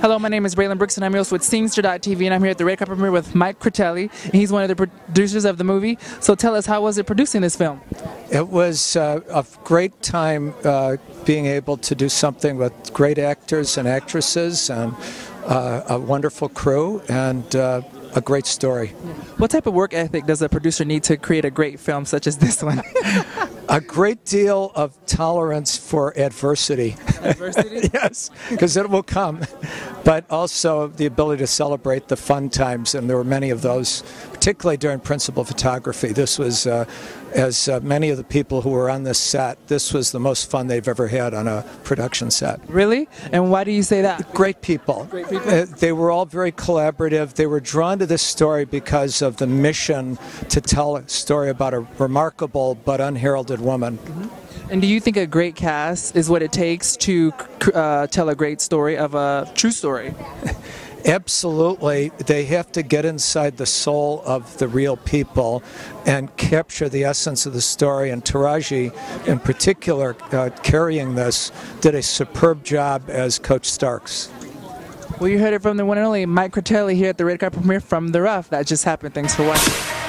Hello, my name is Braylen Brooks, and I'm your host with Scenester.tv, and I'm here at the Red Carpet premiere with Mike Critelli, and he's one of the producers of the movie. So tell us, how was it producing this film? It was uh, a great time uh, being able to do something with great actors and actresses and uh, a wonderful crew and uh, a great story. What type of work ethic does a producer need to create a great film such as this one? a great deal of tolerance for adversity. Adversity? yes, because it will come. But also the ability to celebrate the fun times, and there were many of those, particularly during principal photography. This was, uh, as uh, many of the people who were on this set, this was the most fun they've ever had on a production set. Really? And why do you say that? Great people. Great people? Uh, they were all very collaborative. They were drawn to this story because of the mission to tell a story about a remarkable but unheralded woman. Mm-hmm. And do you think a great cast is what it takes to uh, tell a great story of a true story? Absolutely. They have to get inside the soul of the real people and capture the essence of the story. And Taraji, in particular, uh, carrying this, did a superb job as Coach Starks. Well, you heard it from the one and only Mike Critelli here at the Red Carpet premiere from The Rough. That just happened. Thanks for watching.